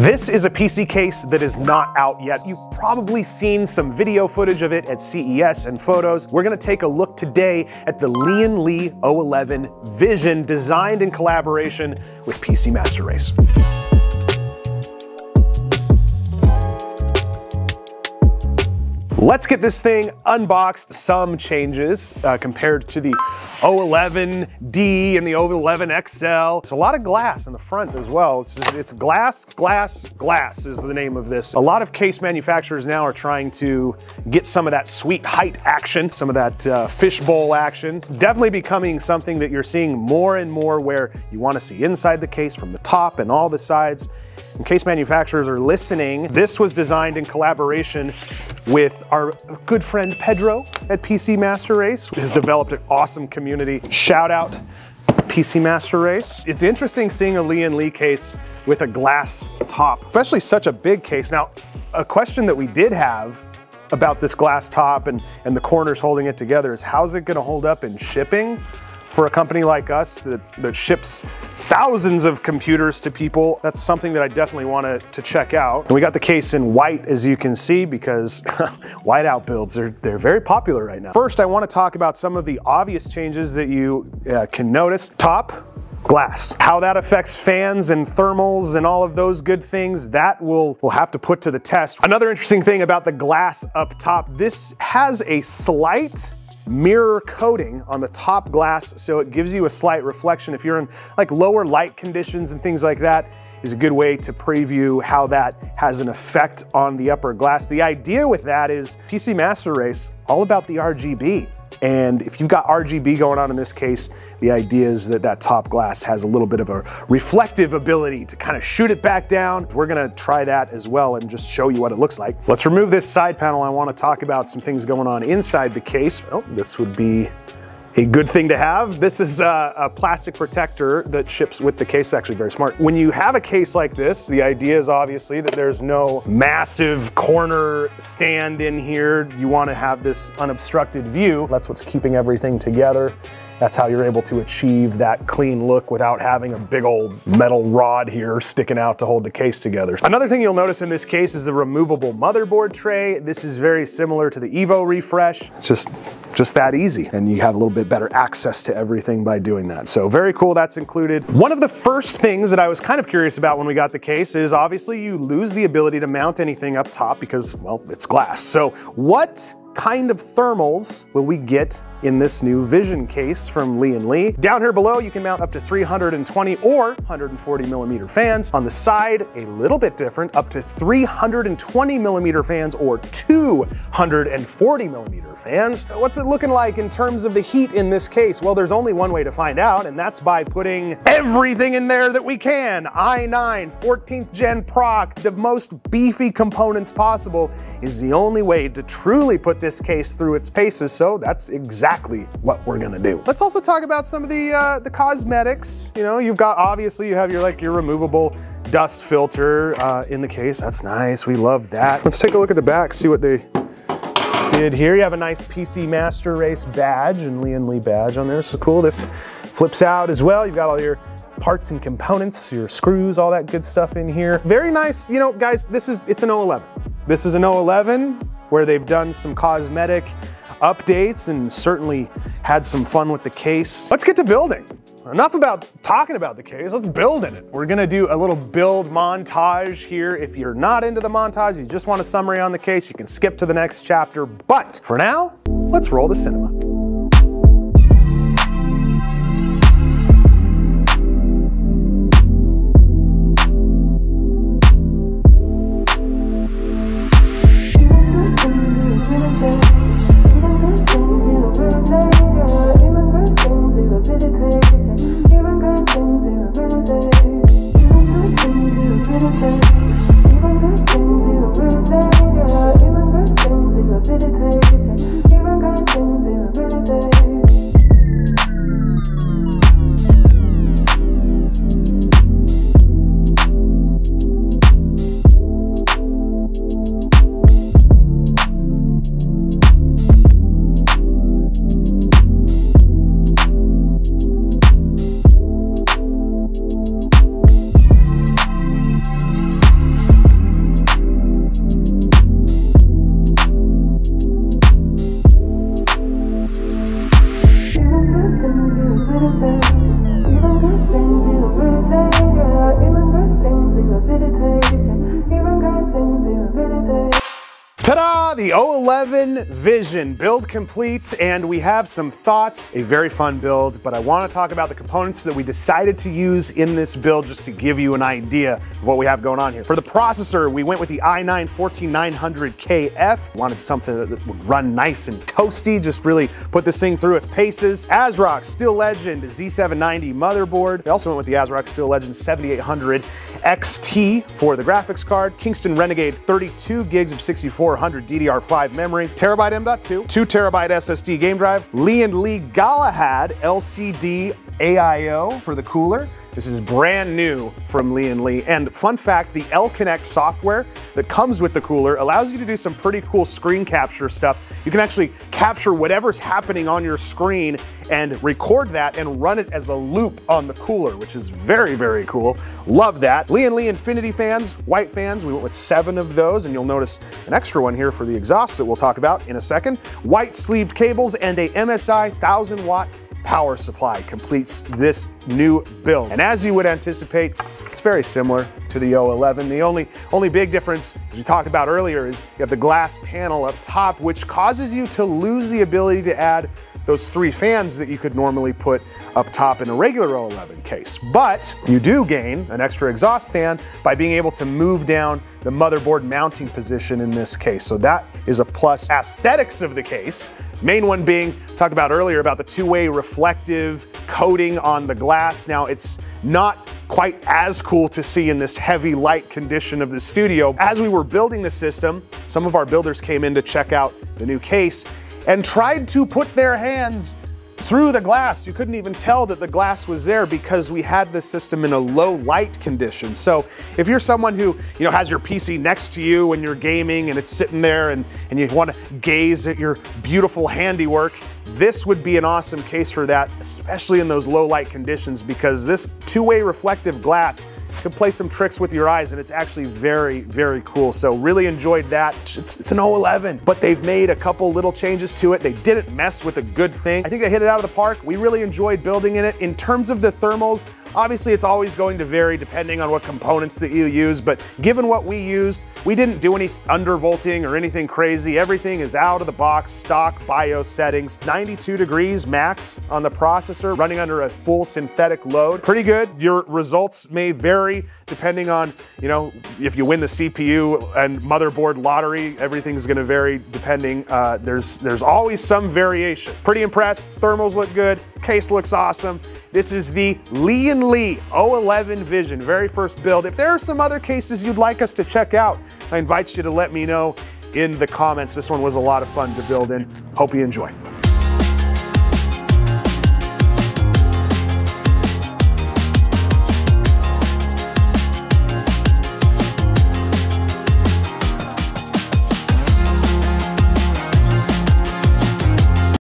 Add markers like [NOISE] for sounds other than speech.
This is a PC case that is not out yet. You've probably seen some video footage of it at CES and photos. We're gonna take a look today at the Lian Li O11 Vision designed in collaboration with PC Master Race. Let's get this thing unboxed. Some changes uh, compared to the O11D and the O11XL. It's a lot of glass in the front as well. It's, just, it's glass, glass, glass is the name of this. A lot of case manufacturers now are trying to get some of that sweet height action, some of that uh, fishbowl action. Definitely becoming something that you're seeing more and more where you want to see inside the case from the top and all the sides. In case manufacturers are listening, this was designed in collaboration with our good friend Pedro at PC Master Race, who has developed an awesome community. Shout out PC Master Race. It's interesting seeing a Lee & Lee case with a glass top, especially such a big case. Now, a question that we did have about this glass top and, and the corners holding it together is how's it gonna hold up in shipping? For a company like us that, that ships thousands of computers to people, that's something that I definitely wanted to check out. And we got the case in white, as you can see, because [LAUGHS] whiteout builds, are they're very popular right now. First, I wanna talk about some of the obvious changes that you uh, can notice. Top, glass. How that affects fans and thermals and all of those good things, that will we'll have to put to the test. Another interesting thing about the glass up top, this has a slight mirror coating on the top glass so it gives you a slight reflection. If you're in like lower light conditions and things like that, is a good way to preview how that has an effect on the upper glass. The idea with that is PC Master Race, all about the RGB. And if you've got RGB going on in this case, the idea is that that top glass has a little bit of a reflective ability to kind of shoot it back down. We're gonna try that as well and just show you what it looks like. Let's remove this side panel. I wanna talk about some things going on inside the case. Oh, this would be a good thing to have. This is a, a, plastic protector that ships with the case, actually very smart. When you have a case like this, the idea is obviously that there's no massive corner stand in here. You wanna have this unobstructed view. That's what's keeping everything together. That's how you're able to achieve that clean look without having a big old metal rod here sticking out to hold the case together. Another thing you'll notice in this case is the removable motherboard tray. This is very similar to the Evo refresh. Just just that easy. And you have a little bit better access to everything by doing that. So very cool, that's included. One of the first things that I was kind of curious about when we got the case is obviously you lose the ability to mount anything up top because, well, it's glass. So what kind of thermals will we get in this new Vision case from Lian Li. Down here below, you can mount up to 320 or 140 millimeter fans. On the side, a little bit different, up to 320 millimeter fans or 240 millimeter fans. What's it looking like in terms of the heat in this case? Well, there's only one way to find out, and that's by putting everything in there that we can. i9, 14th gen proc, the most beefy components possible is the only way to truly put this case through its paces, so that's exactly what we're gonna do. Let's also talk about some of the uh, the cosmetics. You know, you've got obviously you have your like your removable dust filter uh, in the case. That's nice. We love that. Let's take a look at the back, see what they did here. You have a nice PC Master Race badge and Lian Li badge on there. This is cool. This flips out as well. You've got all your parts and components, your screws, all that good stuff in here. Very nice. You know, guys, this is, it's an O11. This is an O11 where they've done some cosmetic updates and certainly had some fun with the case. Let's get to building. Enough about talking about the case, let's build in it. We're gonna do a little build montage here. If you're not into the montage, you just want a summary on the case, you can skip to the next chapter. But for now, let's roll the cinema. 11 Vision, build complete, and we have some thoughts. A very fun build, but I wanna talk about the components that we decided to use in this build just to give you an idea of what we have going on here. For the processor, we went with the i9 14900KF. Wanted something that would run nice and toasty, just really put this thing through its paces. ASRock Steel Legend Z790 motherboard. We also went with the ASRock Steel Legend 7800 XT for the graphics card. Kingston Renegade 32 gigs of 6400 DDR5 memory, terabyte M.2, 2 terabyte SSD game drive, Lian Li Galahad LCD AIO for the cooler. This is brand new from Lian Li. And fun fact, the L-Connect software that comes with the cooler allows you to do some pretty cool screen capture stuff. You can actually capture whatever's happening on your screen and record that and run it as a loop on the cooler, which is very, very cool. Love that. Lian Li Infinity fans, white fans, we went with seven of those, and you'll notice an extra one here for the exhausts that we'll talk about in a second. White sleeved cables and a MSI 1000 watt power supply completes this new build. And as you would anticipate, it's very similar to the O11. The only, only big difference, as we talked about earlier, is you have the glass panel up top, which causes you to lose the ability to add those three fans that you could normally put up top in a regular O11 case. But you do gain an extra exhaust fan by being able to move down the motherboard mounting position in this case. So that is a plus. Aesthetics of the case, Main one being, talked about earlier about the two-way reflective coating on the glass. Now it's not quite as cool to see in this heavy light condition of the studio. As we were building the system, some of our builders came in to check out the new case and tried to put their hands through the glass. You couldn't even tell that the glass was there because we had the system in a low light condition. So if you're someone who you know has your PC next to you when you're gaming and it's sitting there and, and you want to gaze at your beautiful handiwork, this would be an awesome case for that, especially in those low light conditions because this two-way reflective glass can play some tricks with your eyes and it's actually very, very cool. So really enjoyed that. It's, it's, an O11, but they've made a couple little changes to it. They didn't mess with a good thing. I think they hit it out of the park. We really enjoyed building in it. In terms of the thermals, Obviously, it's always going to vary depending on what components that you use, but given what we used, we didn't do any undervolting or anything crazy. Everything is out of the box, stock BIOS settings. 92 degrees max on the processor, running under a full synthetic load. Pretty good. Your results may vary depending on, you know, if you win the CPU and motherboard lottery, everything's gonna vary depending. Uh, there's, there's always some variation. Pretty impressed. Thermals look good. Case looks awesome. This is the Lian Li O11 Vision, very first build. If there are some other cases you'd like us to check out, I invite you to let me know in the comments. This one was a lot of fun to build in. Hope you enjoy.